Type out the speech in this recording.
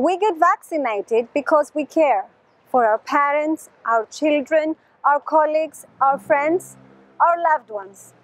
We get vaccinated because we care for our parents, our children, our colleagues, our friends, our loved ones.